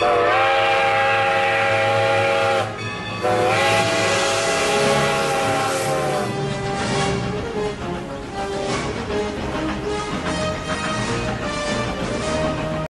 Bye.